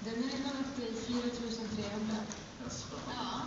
Den är uppe i 4300. Ja.